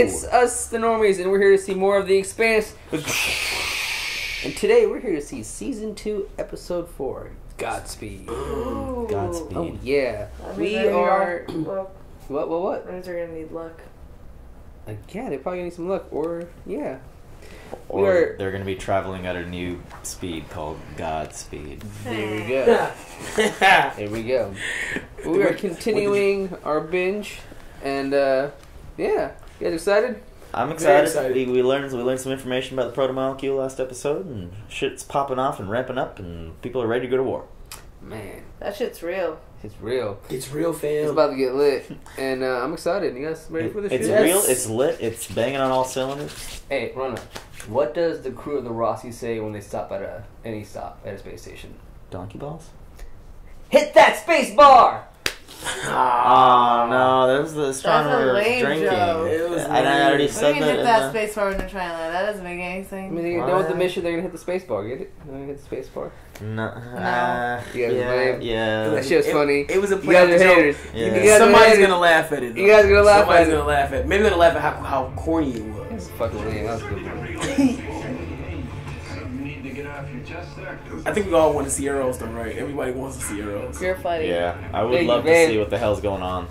it's us, the normies, and we're here to see more of The Expanse. and today we're here to see season two, episode four. Godspeed. Ooh. Godspeed. Oh yeah, That we they're gonna are. need luck. What? What? What? That means they're gonna need luck. Uh, yeah, they probably gonna need some luck, or yeah. Or we are- they're going to be traveling at a new speed called Godspeed. There we go. There we go. We are continuing our binge, and uh, yeah, you guys excited? I'm excited. excited. We, we learned we learned some information about the proto molecule last episode, and shit's popping off and ramping up, and people are ready to go to war. Man, That shit's real. it's real. It's real, fam. It's about to get lit, and uh, I'm excited. You guys ready for this it's shit? real. It's lit. It's banging on all cylinders. Hey, Rana, what does the crew of the Roci say when they stop at a any stop at a space station? Donkey balls. Hit that space bar! Oh no, that was the astronomer lame drinking. joke. It was and I already lame. What do said you mean that. hit that the- space bar in the trailer? That doesn't make any I sense. mean, you know what the mission? They're gonna hit the space bar. Get it? They're gonna hit the space bar. No. Uh, You guys yeah. lame. Yeah. That shit was It- funny. It was a You play guys on are the joke. haters. Yeah. You guys Somebody's haters. gonna laugh at it. You guys are gonna laugh Somebody's at it. gonna laugh at it. Maybe they're gonna laugh at how, how corny it was. That's fucking lame. That was good. I think we all want to see Eros, though, right? Everybody wants to see Eros. You're funny. Yeah, I would Thank you, love to babe. see what the hell's going on.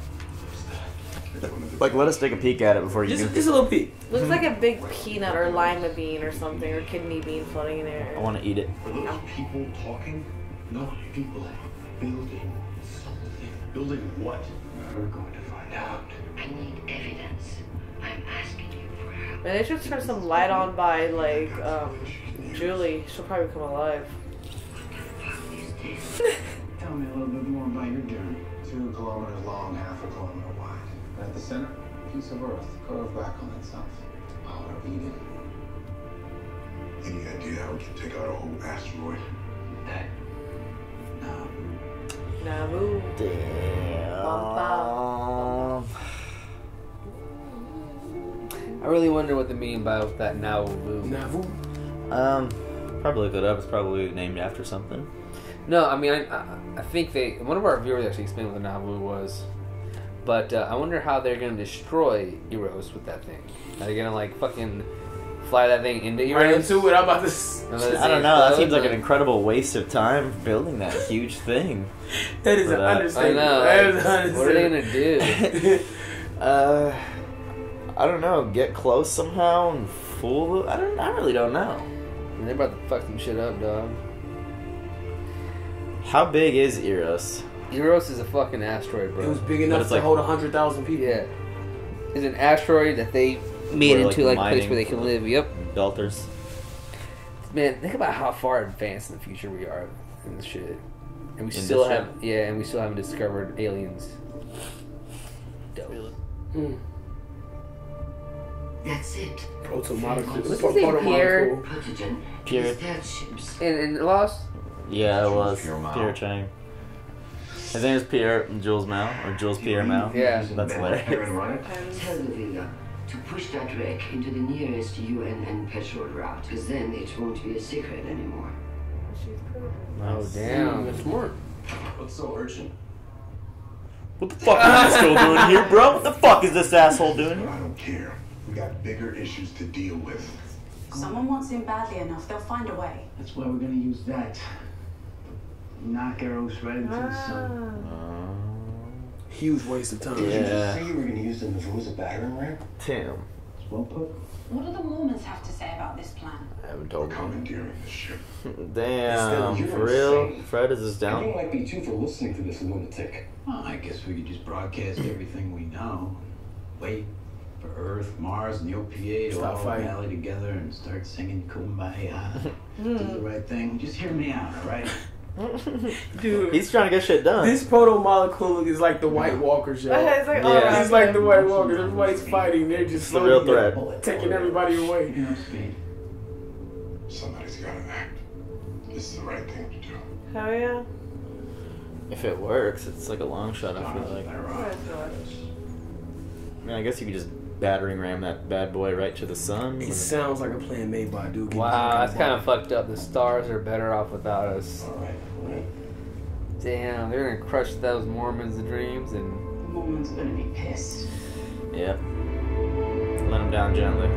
Like, let us take a peek at it before you. Just, do. just a little peek. Looks like a big peanut or lima bean or something, or kidney bean floating in there. I want to eat it. Are those people talking? No, people building something. Building what? We're going to find out. I need evidence. I'm asking you for help. And they should turn some light on by, like, um, Julie. She'll probably come alive. Tell me a little bit more about your journey. Two kilometers long, half a kilometer wide. And at the center, a piece of Earth curved back on itself. Power of Eden. Any idea how we can take out a whole asteroid? That. No. Nauvoo. Damn. I really wonder what they mean by that now move. Nauvoo. Um, probably look it up. It's probably named after something. No, I mean, I, I, I think they. One of our viewers actually explained what the Nauvoo was. But uh, I wonder how they're gonna destroy Eros with that thing. Are they gonna like fucking fly that thing into Eros? Right into it. I'm about to. s- And let it I don't know. That seems like an incredible waste of time building that huge thing. That is an that. I understatement. know. That is like, an what are they understatement. gonna do? Uh, I don't know. Get close somehow and fool. the- I don't. I really don't know. And they're about to fuck some shit up, dog. How big is Eros? Eros is a fucking asteroid, bro. It was big enough to like- hold hundred thousand people. Yeah. It's an asteroid that they made Where, into like, like, a place where they can live. Yep. Belters. Man, think about how far advanced in the future we are in this shit. And we In still have yeah, and we still haven't discovered aliens. Dope. Mm. That's it. Proto molecule. What's his name, Pierre? Protogen. Pierre. His third ships. And and Lost? Yeah, it was Pierre Mao. Pierre Chang. His name is Pierre Jules Mao or Jules Pierre Mao. Yeah. That's hilarious. Tell the Villa to push that wreck into the nearest UN and petrol route, because then it won't be a secret anymore. Oh damn. That's smart. What's so urgent? What the fuck is this girl doing here, bro? What the fuck is this asshole doing here? I don't care. We got bigger issues to deal with. Someone wants him badly enough, they'll find a way. That's why we're gonna use that. Knock Eros right into the sun. Uh, Huge waste of time. Did you just Yeah. say you were gonna use the Nauvoo as a battering ram? Tim. Well put. What do the Mormons have to say about this plan? I haven't We're told him. commandeering the ship. Damn, You're for real? insane. Fred, is this down? You down? might be too for listening to this lunatic. Well, I guess we could just broadcast everything we know. Wait for Earth, Mars, and the OPA to Stop all fighting. rally together and start singing Kumbaya. Do the right thing. Just hear me out, all right? Dude, He's trying to get shit done. this proto molecule is like the White Walkers, yo. it's like, oh, Yeah. He's like the White Walkers. Everybody's fighting. They're just the real slowly threat. taking everybody away. You know, speed. Somebody's gotta act. This is the right thing to do. Hell yeah. If it works, it's like a long shot, I feel like. Oh I mean, I guess you could just battering ram that bad boy right to the sun. It sounds like a plan made by a dude. Wow, drunk that's kind of fucked up. The stars are better off without us. All right, all right. Damn, they're gonna crush those Mormons' dreams and The Mormons are gonna be pissed. Yep. Let him him down gently.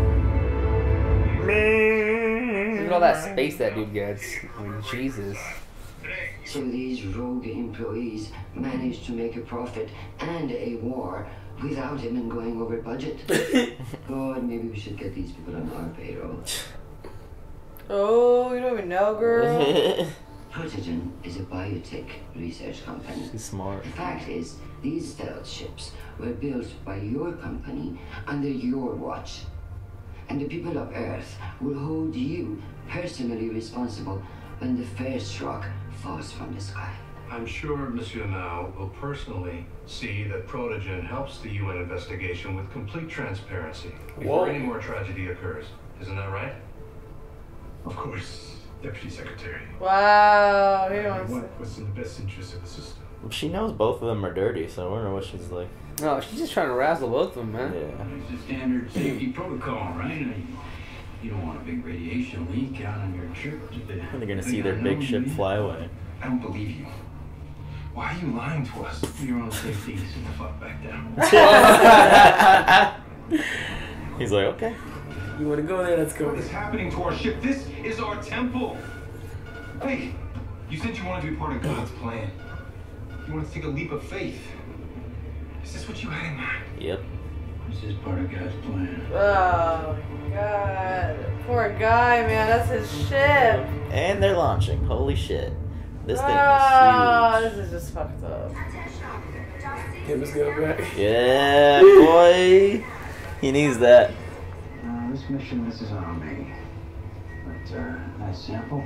Look at all that space that dude gets. I mean, Jesus. So these rogue employees managed to make a profit and a war without him and going over budget. Oh, God, maybe we should get these people on our payroll. Oh, you don't even know, girl. Protogen is a biotech research company. He's smart. The fact is, these stealth ships were built by your company under your watch. And the people of Earth will hold you personally responsible when the first rock falls from the sky. I'm sure Monsieur Mao will personally see that Protogen helps the UN investigation with complete transparency before Whoa. any more tragedy occurs. Isn't that right? Of course, Deputy Secretary. Wow, he I wants want what's in the best interest of the system. She knows both of them are dirty, so I wonder what she's like. No, she's just trying to razzle both of them, man. Yeah. It's a standard safety protocol, right? You you don't want a big radiation leak out on your trip to the. And they're gonna see their big ship fly away. I don't believe you. Why are you lying to us? For your own safety, sit the fuck back down. He's like, okay. You want to go there? Let's go. What is happening to our ship? This is our temple. Hey, you said you wanted to be part of God's plan. You wanted to take a leap of faith. Is this what you had in mind? Yep. This is part of God's plan. Oh my god. Poor guy, man. That's his ship. And they're launching. Holy shit. This thing Oh, is this is just fucked up. Him is good, right? huge. Yeah, boy. He needs that. Uh, this mission, this is on me. But, uh, nice sample.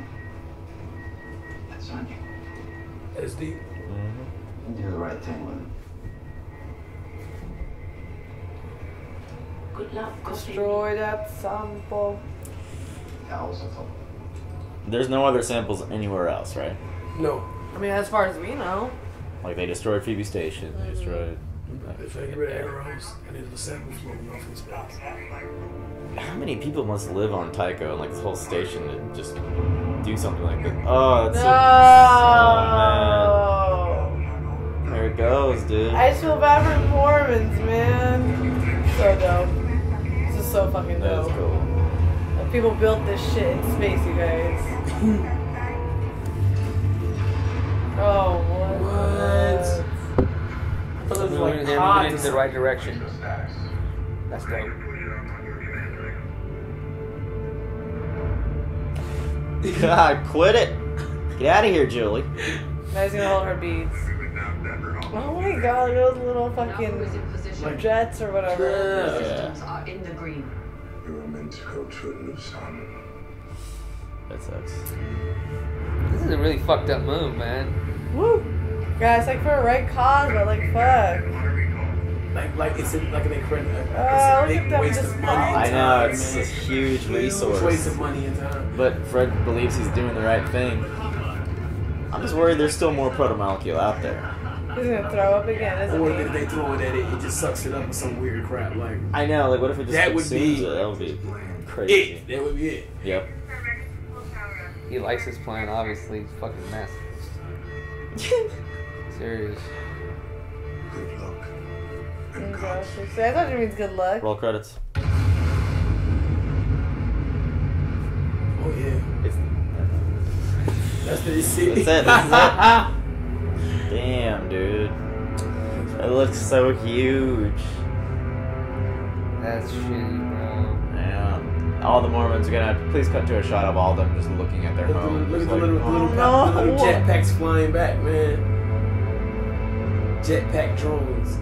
That's on you. SD. Mm-hmm. Do the right thing with it. Good luck, Coffee. Destroy that sample. Owls, I thought. There's no other samples anywhere else, right? No. I mean, as far as we know. Like they destroyed Phoebe Station. They destroyed. If they get rid of Eros and then the samples floating off in space. How many people must live on Tycho and like this whole station to just do something like that? Oh, that's No. so. Oh, man. There it goes, dude. I just feel bad for the Mormons, man. So dope. This is so fucking That is dope. cool. People built this shit in space, you guys. oh, what? What? I thought it was Moving, like they're moving in the right direction. That's dope. God, quit it. Get out of here, Julie. Now he's gonna hold her beads. Oh my god, those little fucking position. jets or whatever. Yeah. Systems are uh, in the green. We were meant to go to a new sun. That sucks. This is a really fucked up move, man. Woo! Guys, like for a right cause, but like fuck. Like, like it's a, like an incredible. Uh, it's Oh, a big waste of money. I know, it's man. a huge resource. waste of money and time. But Fred believes he's doing the right thing. I'm just worried there's still more protomolecule out there. He's gonna throw up again, isn't Or if they throw it at it, it just sucks it up with some weird crap. Like I know, like what if it just That would be it? That would be crazy. it. That would be it. Yep. He likes his plan, obviously. He's fucking mess. Serious. Good luck. And gosh, God. I thought it means good luck. Roll credits. Oh yeah. It's, That's the city. That's it, that's damn, dude. It looks so huge. That's shitty, bro. Yeah. All the Mormons are gonna please cut to a shot of all of them just looking at their Look at the, home. look at the like, little, little, no. little jetpacks flying back, man. Jetpack drones.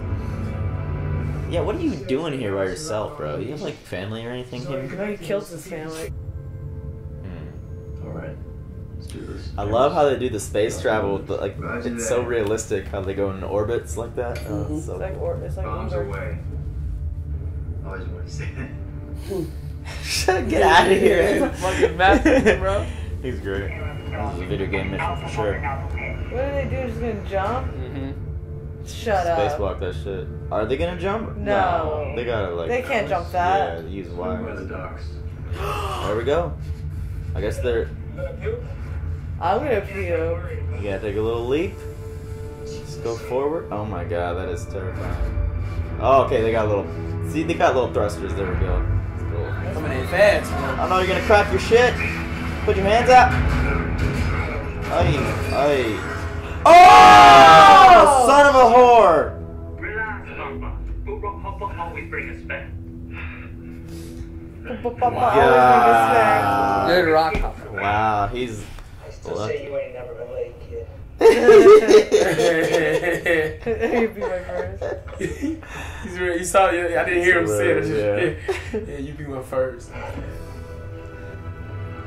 Yeah, what are you doing here by yourself, bro? You have like family or anything here? know he kills his family. Hmm. Alright. Let's do this. I love how they do the space travel. With the, like, it's so realistic how they go in orbits like that. Oh, it's so It's like or it's like Bombs Uber. away. Always want to say that. Shut get out of here! He's a fucking master, bro. He's great. This is a video game mission for sure. What do they do? Just gonna jump? Mm-hmm. Shut up. Spacewalk that shit. Are they gonna jump? No. They gotta like. They can't jump that. Yeah, use By the wires. docks. There we go. I guess they're. I'm gonna puke. You gotta take a little leap. Just go forward. Oh my god, that is terrifying. Oh, okay, they got a little. See, they got little thrusters. There we go. Fast, man. I know you're gonna crack your shit. Put your hands up. Hey, hey. Oh, son of a whore! Relax, Papa. Papa always bring us back. Yeah. Good rock hopper. Wow, he's. Still say you ain't never been late, kid. You'd be my first. He's real. You saw it. I didn't hear him say it. Hilarious, Yeah. yeah, you be my first.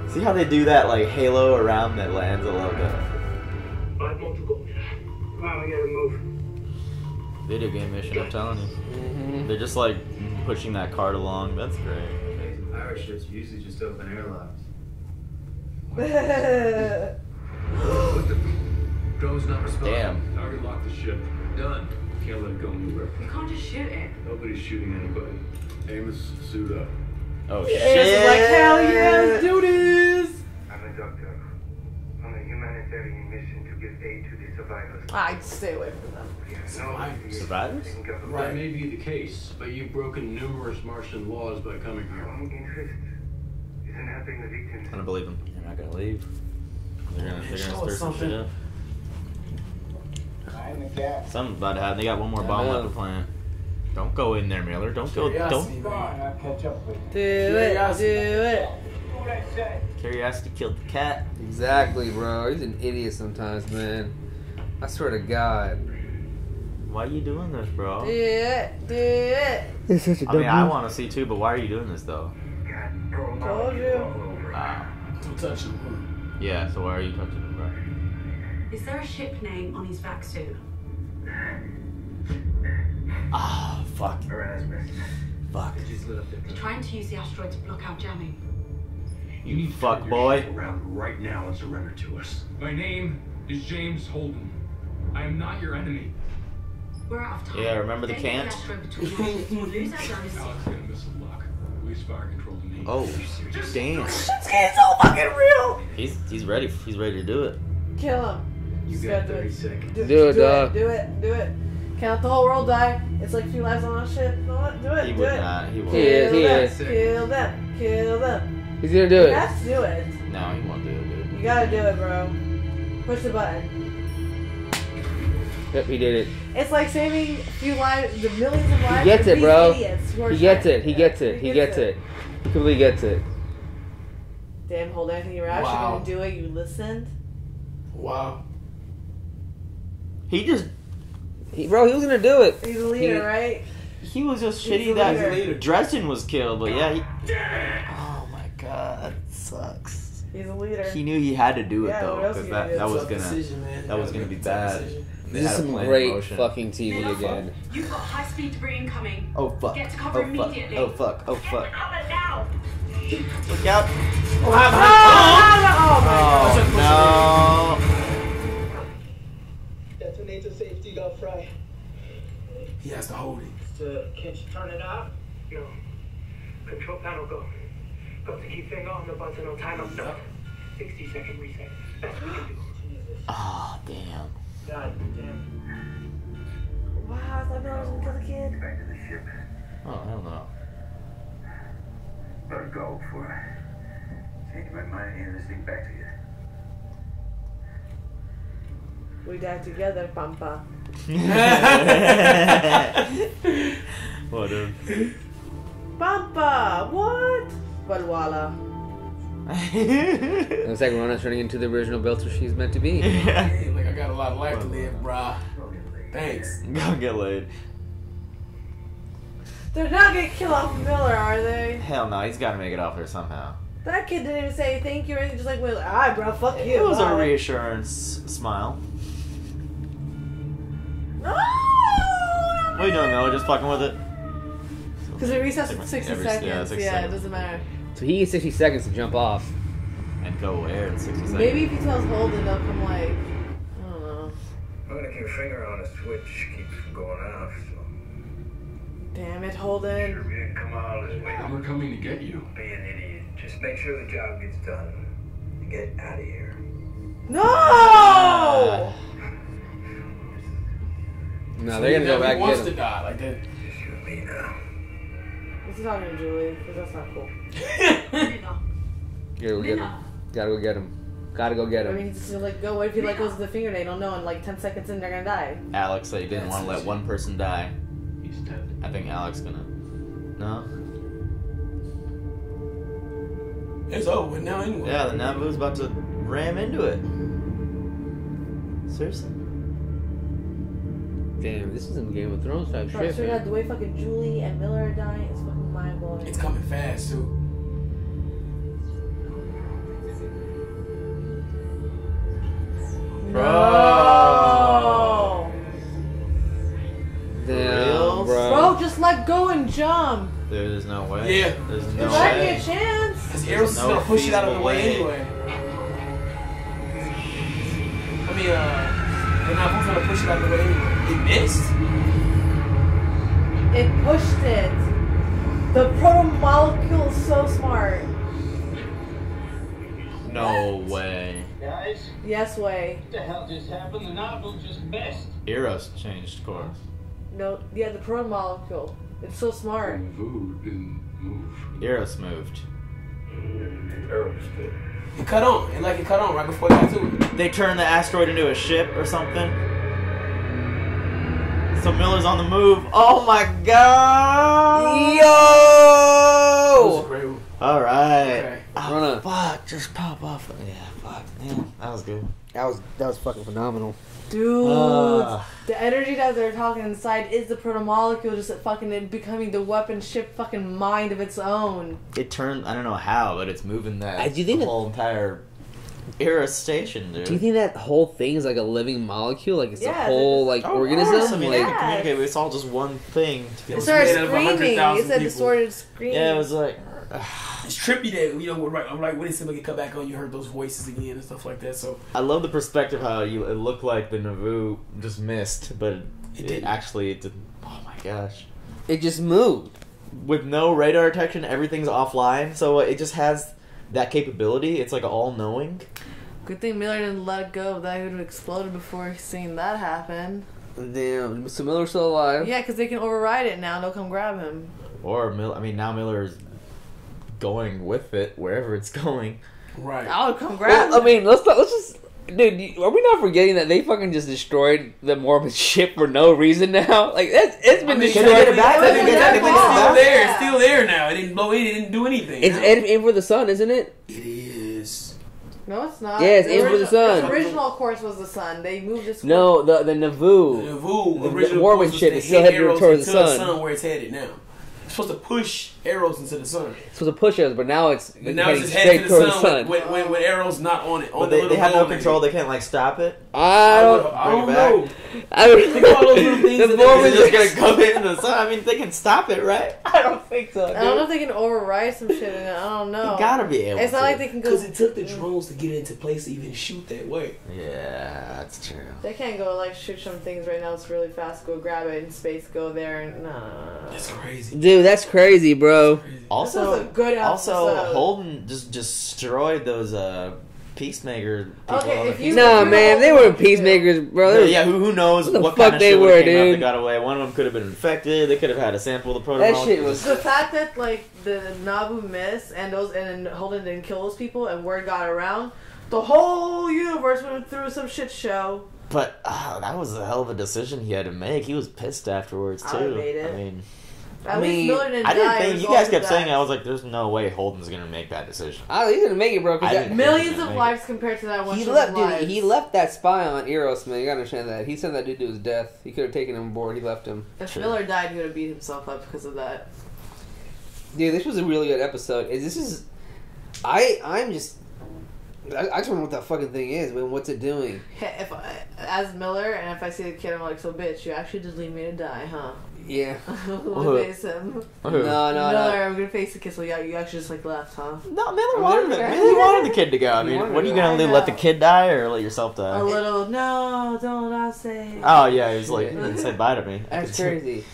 See how they do that like halo around that lands? I love that. Five more to go. On, we gotta move. Video game mission, I'm telling you. Mm-hmm. They're just like pushing that cart along. That's great. Pirate ships usually just open airlocks. Drone's not responding. Damn. Target locked the ship. Done. Can't let it go anywhere. You can't just shoot it. Nobody's shooting anybody. Amos, suit up. Oh It's shit! like, hell yes, do this! I'm a doctor. On a humanitarian mission to give aid to the survivors. I'd stay away from them. We have no affiliation Survivors? with government. That may be the case, but you've broken numerous Martian laws by coming Our here. interest is in helping the victims. I don't believe them. They're not gonna leave. They're gonna, they're gonna stir some shit up. Behind the gap. Something's about to happen. They got one more bomb I left know. to plant. Don't go in there, Miller. Don't go. Curiosity, Don't. Come on, I'll catch up with you. Do it, do Curiosity. it. What I say? Curiosity killed the cat. Exactly, bro. He's an idiot sometimes, man. I swear to God. Why are you doing this, bro? Do it, do it. I mean, I want to see too, but why are you doing this though? Told you. Wow. Don't touch him. Yeah. So why are you touching him, bro? Is there a ship name on his vac suit? Ah, fuck. Erasmus. Fuck. They're trying to use the asteroid to block out jamming. You need Fuck boy. your around right now and surrender to us. My name is James Holden. I am not your enemy. We're out of time. Yeah, remember the can't? asteroid between us. We'll lose our guns. Alex gonna miss a lock. Police fire control. Oh, damn. Shit's getting so fucking real. He's he's ready. He's ready to do it. Kill him. You got gotta do 30 it. seconds. Do, Do it, do dog. it, do it, do it. Can't the whole world die. It's like few lives on that shit. No, what? Do it, He do would it. not. He won't. He is, he them, is. Kill them. Kill them. He's gonna do You it. have to do it. No, he won't do it, dude. You gotta do it, bro. Push the button. Yep, he did it. It's like saving a few lives, the millions of lives. He gets it, bro. idiots who He gets it. He gets it. He gets it. He completely gets it. Damn, hold anything you were actually Wow. gonna do it. You listened. Wow. He just He, bro, he was gonna do it. He's a leader, He- right? he was just He's shitty a that. Dresden was killed, but yeah. He, oh my god, that sucks. He's a leader. He knew he had to do it Yeah, though, because that, that was gonna decision, man. that was gonna be bad. They This is some great motion. fucking TV again. You've got high speed debris incoming. Oh fuck! Get to cover oh fuck! Oh fuck! Oh fuck! Cover now. Look out! Oh, oh, oh my Oh no! He has to hold it. So, can't you turn it off? No. Control panel go. Got to keep finger on the button on time up north. 60 second reset. Best we can do. Oh damn! God damn. Wow, I thought Miller was gonna kill the kid. Back to the ship. Oh hell no! Better go before I change my mind and hand this thing back to you. We died together, Pampa. what a Pampa, what? Valwala. Looks like Rana's turning into the original Belter she's meant to be. Hey, like I got a lot of life to live, brah. Thanks. Go get laid. They're not gonna kill off Miller, are they? Hell no! He's got to make it off there somehow. That kid didn't even say thank you or anything. Just like, well, alright, bro, fuck you. It was a reassurance smile. No! What are you doing, Miller? Just fucking with it? Because it resets at 60 Every- seconds. yeah, Yeah, 60 it seconds. doesn't matter. So he gets 60 seconds to jump off. And go where in 60 seconds? Maybe if he tells Holden, they'll come like, I don't know. I'm gonna keep a finger on a switch, keep from going off. So Damn it, Holden. we didn't come all this way. We're coming to get you. Be an idiot. Just make sure the job gets done. And get out of here. No! Ah. No, So they're gonna go never back wants to get him. die like that. Just you and me now. He's talking to Julie, because that's not cool. Gotta go get him. Gotta go get him. Gotta go get I mean, he's just gonna go. What if he like goes of the finger? They don't know. In like 10 seconds in, they're gonna die. Alex said he didn't want to let one person die. He's dead. I think Alex gonna. No. It's over now anyway. Yeah, the Nauvoo's about to ram into it. Seriously. Damn, this is some Game of Thrones type Bro, shit. so you got the way fucking Julie and Miller are dying. It's fucking mind blowing. It's coming fast too. No. Damn, bro. Bro, just let go and jump. There's no way. Yeah. There's You're no letting way. me a chance. Because Eros is no gonna push it out of the way way. anyway. I mean, uh, they're not gonna push it out of the way anyway. It missed. It pushed it. The proto molecule is so smart. No way. Guys, Yes, way. what the hell just happened? The Nauvoo just missed. Eros changed course. No, yeah, the proto molecule. It's so smart. Vu didn't move. Eros moved. It cut on. And like it cut on right before it got to it. They turned the asteroid into a ship or something. So Miller's on the move. Oh my god! Yo! All right. Okay. Oh, Run up. fuck! Just pop off. Yeah, fuck. Man, that was good. That was that was fucking phenomenal. Dude, Ah. the energy that they're talking inside is the proto molecule just fucking it becoming the weapon ship fucking mind of its own. It turned. I don't know how, but it's moving that. Uh, do you think the that- whole entire Eros station, dude? Do you think that whole thing is like a living molecule? Like it's Yeah, a whole it's- like Oh, organism? of course. I mean, they like, can communicate, but it's all just one thing. It was started made out of screaming. 100,000 It said people. distorted scream. Yeah, it was like. It's trippy that you know, right? I'm like, when it seemed like cut back on, you heard those voices again and stuff like that. So I love the perspective how you it looked like the Nauvoo just missed, but it, It didn't. actually it did. Oh my gosh! it just moved. With no radar detection, everything's offline, so it just has that capability. It's like all knowing. Good thing Miller didn't let it go. That would have exploded before seeing that happen. Damn, so Miller's still alive. Yeah, because they can override it now. They'll come grab him. Or Miller. I mean, now Miller's going with it wherever it's going. right. I would come grab Well, I mean, let's not, let's just. Dude, are we not forgetting that they fucking just destroyed the Mormon ship for no reason now? Like that's it's been I mean, destroyed. they get it back? It They wasn't get their it- they get it It's still there. It's still there now. It didn't blow in. It didn't do anything. It's now. aim, aim for the sun, isn't it? It is. No, it's not. Yeah, it's aim for the original- sun. its original course was the sun. They moved this. No, the the The Nauvoo. Nauvoo The- the original Warwick course ship is still hit headed Eros towards the into sun. where it's headed now. It's supposed to push Eros into the sun. It's supposed to push Eros, but now it's But now it's just straight headed to the sun, the sun. With, with, with, with Eros not on it. On But they, little they have no control. maybe. They can't like stop it. I I don't. don't, I don't know. I don't Think all those little things The that They're just gonna come into the sun. I mean, they can stop it, right? I don't think so. I don't know if they can override some shit. In it. I don't know. You gotta be able. It's not to. like they can go. Because it took the drones to get into place to even shoot that way. Yeah, that's true. They can't go like shoot some things right now. It's really fast. Go grab it in space. Go there. and uh, No. no, no, no. That's crazy. Dude, that's crazy, bro. Also, a good also episode. Holden just destroyed those uh peacemaker people. Okay, if the you- Nah, man, they were peacemakers, bro. They Yeah, yeah, who, who knows What the what, fuck kind of they shit were, were, came out dude? that got away. One of them could have been infected. They could have had a sample of the That protocol. shit was. The fact that like the Nauvoo missed and those and Holden didn't kill those people and word got around, the whole universe went through some shit show. But uh, that was a hell of a decision he had to make. He was pissed afterwards too. would've made it. I mean, At I least mean, Miller didn't I didn't die. think you guys kept that. saying. I was like, "There's no way Holden's gonna make that decision." I, he didn't make it, bro. I Because millions Make of it. lives compared to that one. he left, dude. He left that spy on Eros, man. You gotta understand that. He sent that dude to his death. He could have taken him aboard. He left him. If Sure. Miller died, he would have beat himself up because of that. Dude, this was a really good episode. This is, I I'm just, I, I just don't know what that fucking thing is, man. What's it doing? Hey, If I, as Miller, and if I see the kid, I'm like, so bitch, you actually just leave me to die, huh? Yeah. we'll face him. No, no, Miller, no. I'm gonna face the kid. So yeah, you actually just like left, huh? No, Miller wanted mean, the. Miller wanted the kid to go. I mean, what are you gonna do? Let the kid die or let yourself die? A little, no, don't I say. Oh yeah, he was like, Yeah. he didn't say bye to me. That's crazy.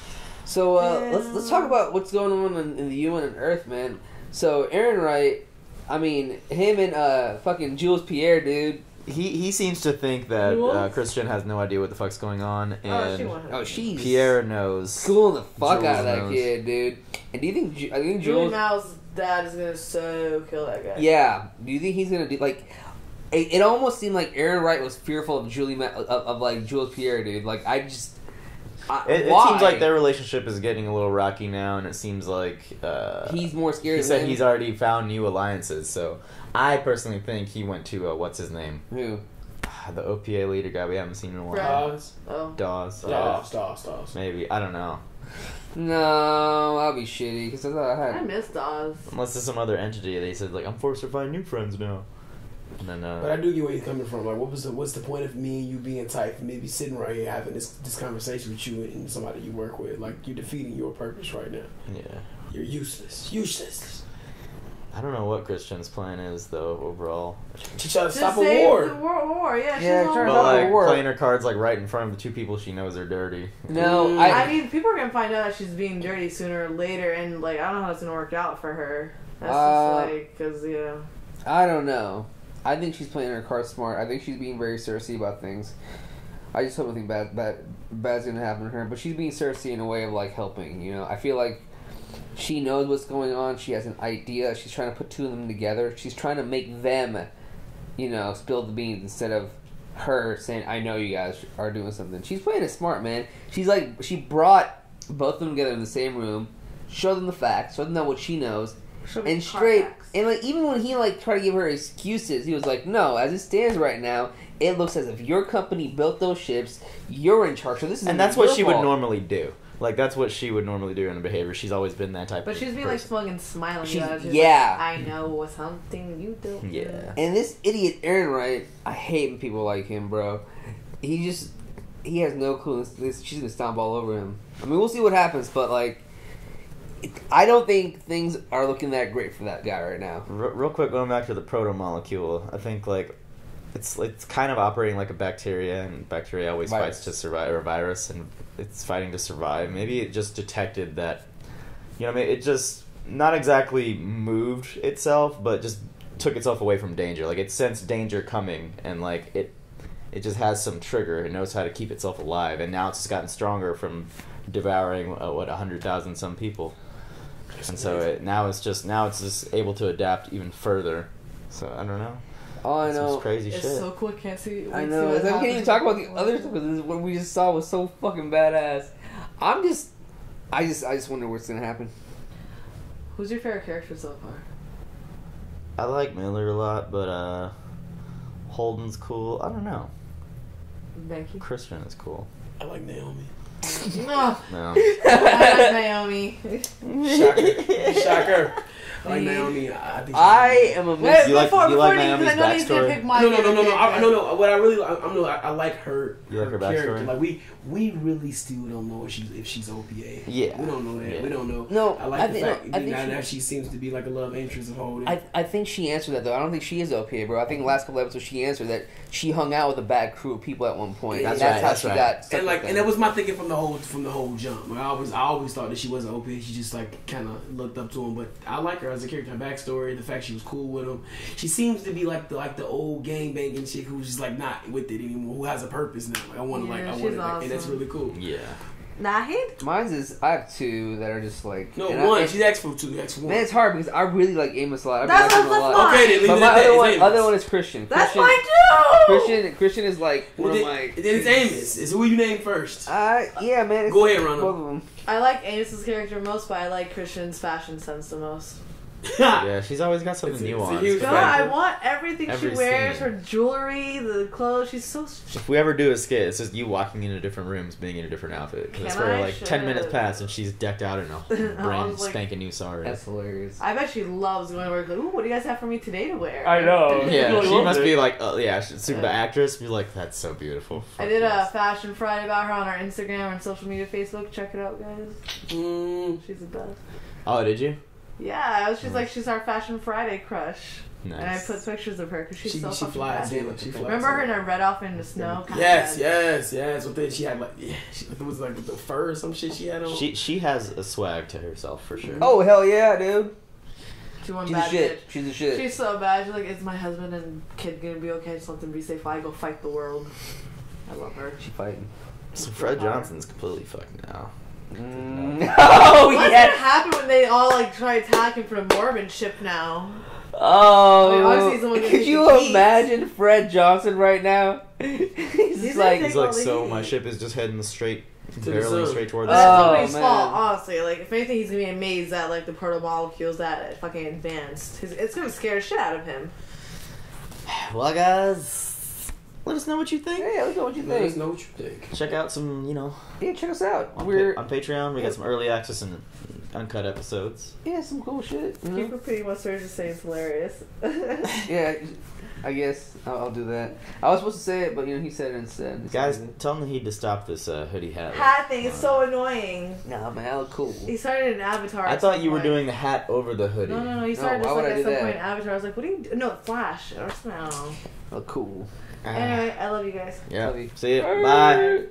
So uh, let's let's talk about what's going on in, in the UN and Earth, man. So Errinwright, I mean him and uh fucking Jules Pierre, dude. he he seems to think that Who uh, else? Chrisjen has no idea what the fuck's going on, Oh, and she won. Oh, she's Pierre knows. schooling the fuck Jules out of that knows. kid, dude. And do you think? Ju- I think Julie Jules. Mao's dad is gonna so kill that guy. Yeah. Do you think he's gonna do like? It, it almost seemed like Errinwright was fearful of Julie Ma- of, of like Jules Pierre, dude. Like I just. I, It, it seems like their relationship is getting a little rocky now, and it seems like uh, He's more scared. He said him. he's already found new alliances, so I personally think he went to uh, what's his name, Who? the OPA leader guy we haven't seen in a while. Dawes. Oh. Dawes. Dawes, Dawes, Dawes. Maybe I don't know. No, I'll be shitty because I thought I I had. miss Dawes. Unless it's some other entity they said like I'm forced to find new friends now. And then But I uh, do get where you're coming from. Like, what was the what's the point of me and you being tight for maybe sitting right here having this this conversation with you and somebody you work with? Like, you're defeating your purpose right now. yeah, You're useless. Useless. I don't know what Chrisjen's plan is though overall. To try to Just stop a war. the war. war. Yeah, she's Yeah, on trying to But stop war. a like war. playing her cards like right in front of the two people she knows are dirty. No, Mm. I. I mean, people are gonna find out that she's being dirty sooner or later, and like I don't know how it's gonna work out for her. That's Uh, just like because you know. I don't know. I think she's playing her cards smart. I think she's being very Cersei about things. I just hope nothing bad, bad, bad's gonna happen to her. But she's being Cersei in a way of like helping. You know, I feel like she knows what's going on. She has an idea. She's trying to put two of them together. She's trying to make them, you know, spill the beans instead of her saying, "I know you guys are doing something." She's playing it smart, man. She's like she brought both of them together in the same room, showed them the facts, showed them that what she knows, and straight facts. and like even when he like tried to give her excuses, he was like, "No, as it stands right now, it looks as if your company built those ships. You're in charge. So this is And that's what your she would normally do. Like that's what she would normally do in her behavior. She's always been that type. But of she's being like person. smug and smiling. She's- She's yeah. Like, I know something you don't. Yeah. know." And this idiot Errinwright, I hate when people like him, bro. He just he has no clue. This, this, she's gonna stomp all over him. I mean, we'll see what happens, but like, it, I don't think things are looking that great for that guy right now. Re- real quick, going back to the proto molecule, I think like it's it's kind of operating like a bacteria, and bacteria always Virus. fights to survive, or a virus, and it's fighting to survive. Maybe it just detected that, you know, I mean, it just not exactly moved itself, but just took itself away from danger. Like it sensed danger coming, and like it it just has some trigger. It knows how to keep itself alive, and now it's just gotten stronger from devouring uh, what a hundred thousand some people. And so it, now it's just now it's just able to adapt even further. So I don't know. Oh, I know, some crazy It's shit. so cool. Can't see. I know. see what It's like, we can't even talk about the other stuff because what we just saw was so fucking badass. I'm just, I just, I just wonder what's gonna happen. Who's your favorite character so far? I like Miller a lot, but uh, Holden's cool. I don't know. Becky. Chrisjen is cool. I like Naomi. No. No. I like Naomi. Shocker. Shocker. I like Naomi. I I think I am a. Wait, You like- before, you before like you- I Naomi's know he's gonna backstory? pick my no, no, no, no, no. I, no, no. What I really, I, I'm no. I, I like her. You like her character. backstory? Like we, we really still don't know if she's if she's OPA. Yeah. we don't know that. Yeah. We don't know. No, I like I the think- fact no, I that think now, she- now she seems to be like a love interest of Holden. I, I think she answered that though. I don't think she is OPA, bro. I think the last couple episodes she answered that she hung out with a bad crew of people at one point. Yeah, and that's that's right, how that's she right. got. and like, and that was my thinking from the whole from the whole jump. Like, I always, I always thought that she wasn't OP. She just like kind of looked up to him. But I like her as a character. Her backstory, the fact she was cool with him. She seems to be like the like the old gang banging chick who's just like not with it anymore. Who has a purpose now. Like I want to Yeah, like I want to, like, and that's really cool. Yeah. Nahid? Mine's is I have two that are just like No and I- one. and- She's asked for two. Asked for one. Man, it's hard because I really like Amos a lot. I That's like him what- a lot. mine. Okay, then leave But it my other one, Amos. other one is Chrisjen. That's Chrisjen, mine too. Chrisjen, Chrisjen is like Well, one of then, my. then it's Amos. It's who you name first. Uh, yeah, man. Go ahead, Ronald. Both of them. I like Amos's character most, but I like Chrisjen's fashion sense the most. Yeah, she's always got something It's a- it's a nuanced. God. I want everything Every she wears, scene. her jewelry, the clothes. She's so. If we ever do a skit, it's just you walking into different rooms, being in a different outfit. 'Cause I Can swear, I? like ten minutes Should. pass and she's decked out in a brand like- spanking new sari. That's hilarious. I bet she loves going to work. Like, ooh, what do you guys have for me today to wear? I know. Yeah, Really she must it. be like, uh, yeah, she's super the Yeah. actress. Be like, that's so beautiful. I did a fashion Friday about her on our Instagram and social media, Facebook. Check it out, guys. Mm, She's the best. Oh, did you? Yeah, she's like she's our Fashion Friday crush, and I put pictures of her because she's she so she fucking flies bad. in. She flies Remember her in. in a red off in the snow? Yes, yes, yes. What then she had like yeah, she, it was like the fur or some shit she had on. She she has a swag to herself for sure. Oh hell yeah, dude. She one She's a bad shit. bitch. She's a shit. She's so bad. She's like, is my husband and kid gonna be okay? Just let them be safe. while I go fight the world. I love her. She fighting. So Fred Johnson's completely fucked now. Mm. oh What's yeah. gonna happen when they all like try attacking for the Mormon ship now? Oh, I mean, obviously someone could you the imagine Fred Johnson right now? He's He's like, He's like, so heat. my ship is just heading straight, the barreling sun. straight towards the that's Oh, nobody's man. fault, honestly. Like, if anything, he's gonna be amazed that like the proto molecules that fucking advanced. His, it's gonna scare the shit out of him. Well, guys, let us know what you think. hey, let us know what you think. Let us know what you think. Check out some, you know, Yeah, check us out. on, We're pa- on Patreon. We got some early access and uncut episodes. yeah, some cool shit. you know? People pretty much are just saying it's hilarious. Yeah, I guess I'll, I'll do that. I was supposed to say it, but you know he said it instead. It's Guys, not tell him he need to stop this uh, hoodie hat. Hat thing is so annoying. Nah, man, hell cool. He started an avatar. I at thought some you were point. doing the hat over the hoodie. No, no, no. He started why just would like I at do some that? point avatar. I was like, what are you? Do? No, Flash or something. I don't know. Oh, cool. Ah. Anyway, I love you guys. Yeah. Love you. See you. Bye. Bye.